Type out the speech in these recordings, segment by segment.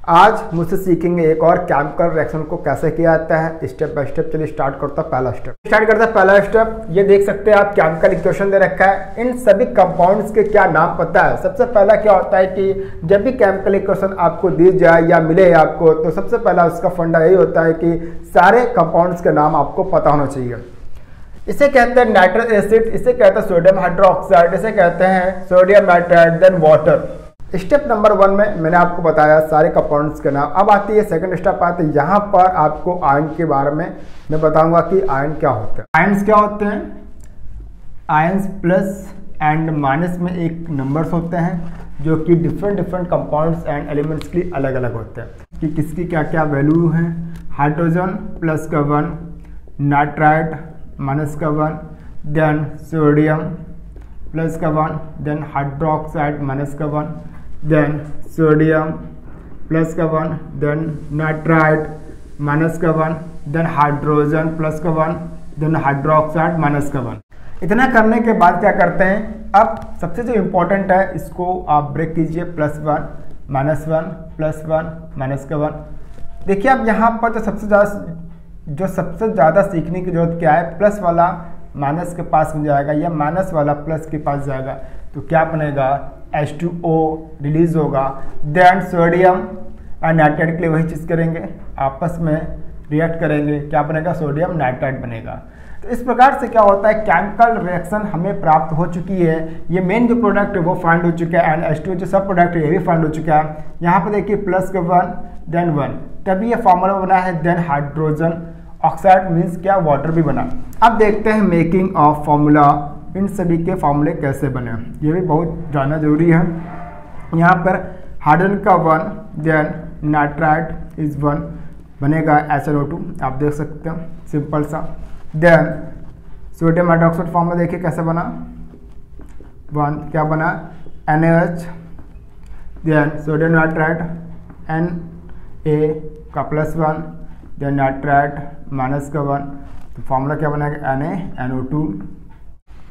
आज मुझसे सीखेंगे एक और केमिकल रिएक्शन को कैसे किया जाता है। स्टेप बाय स्टेप चलिए स्टार्ट करता है पहला स्टेप स्टार्ट करता है पहला स्टेप ये देख सकते हैं आप केमिकल इक्वेशन दे रखा है। इन सभी कंपाउंड्स के क्या नाम पता है? सबसे पहला क्या होता है कि जब भी केमिकल इक्वेशन आपको दी जाए या मिले आपको तो सबसे पहला उसका फंडा यही होता है कि सारे कंपाउंड्स के नाम आपको पता होना चाहिए। इसे कहते हैं नाइट्रस एसिड इसे कहते हैं सोडियम हाइड्रोक्साइड इसे कहते हैं sodium nitride then water step number one में मैंने आपको बताया सारे कंपाउंड्स के नाम। अब आती है सेकंड स्टेप आते हैं यहाँ पर आपको आयन के बारे में मैं बताऊँगा कि आयन क्या होते हैं। आयन्स क्या होते हैं? आयन्स प्लस एंड माइनस में एक नंबर्स होते हैं, जो कि different different compounds and elements के अलग अलग होते हैं। कि किसकी क्या क्या वैल्यू है? हाइड्रोजन प्लस का वन नाइट्राइड माइनस का वन देन सोडियम प्लस का वन देन हाइड्रोक्साइड माइनस का वन देन सोडियम प्लस का वन देन नाइट्राइड माइनस का वन देन हाइड्रोजन प्लस का वन देन हाइड्रोक्साइड माइनस का वन इतना करने के बाद क्या करते हैं? अब सबसे जो इम्पोर्टेंट है, इसको आप ब्रेक कीजिए plus one minus one plus one minus का वन देखिए अब यहाँ पर जो सबसे ज़्यादा जो सबसे ज़्यादा सीखने की ज़रूरत क्या है? प्लस वाला माइनस के पास में जाएगा या माइनस वाला प्लस के पास जाएगा। तो क्या बनेगा? एच टू ओ रिलीज़ होगा। देन सोडियम एंड नाइट्राइड के लिए वही चीज़ करेंगे। आपस में रिएक्ट करेंगे। क्या बनेगा? सोडियम नाइट्राइड बनेगा। तो इस प्रकार से क्या होता है? केमिकल रिएक्शन हमें प्राप्त हो चुकी है। ये मेन जो प्रोडक्ट है, वो फाइंड हो चुका है। एंड एच टू जो सब प्रोडक्ट है, ये भी फाइंड हो चुका है। यहाँ पर देखिए प्लस का वन देन वन तभी ये फॉर्मूला बना है। देन हाइड्रोजन ऑक्साइड मीन्स क्या? वाटर भी बना। अब देखते हैं मेकिंग ऑफ़ फॉर्मूला इन सभी के फॉर्मूले कैसे बने? ये भी बहुत जानना ज़रूरी है। यहाँ पर हाइड्रोजन का one then nitride is one बनेगा एस एल ओ टू आप देख सकते हैं सिंपल सा। देन सोडियम हाइड्रोक्साइड फॉर्मूला देखिए कैसे बना। वन क्या बना? N H then sodium nitride N A का plus one then nitride minus का वन तो फॉर्मूला क्या बनेगा? N A N O two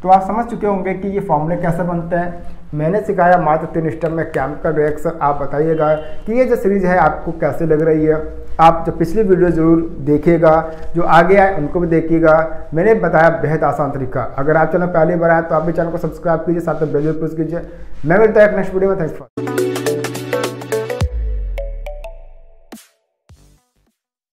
तो आप समझ चुके होंगे कि ये फॉर्मूले कैसे बनते हैं। मैंने सिखाया मात्र तीन स्टेप में केमिकल रिएक्शन आप बताइएगा कि ये जो सीरीज़ है, आपको कैसे लग रही है। आप जो पिछली वीडियो ज़रूर देखिएगा, जो आगे आए, उनको भी देखिएगा। मैंने बताया बेहद आसान तरीका। अगर आप चैनल पहली बार आए तो आप भी चैनल को सब्सक्राइब कीजिए, साथ में बेल प्रेस कीजिए। मैं मिलता है नेक्स्ट वीडियो में। Thanks for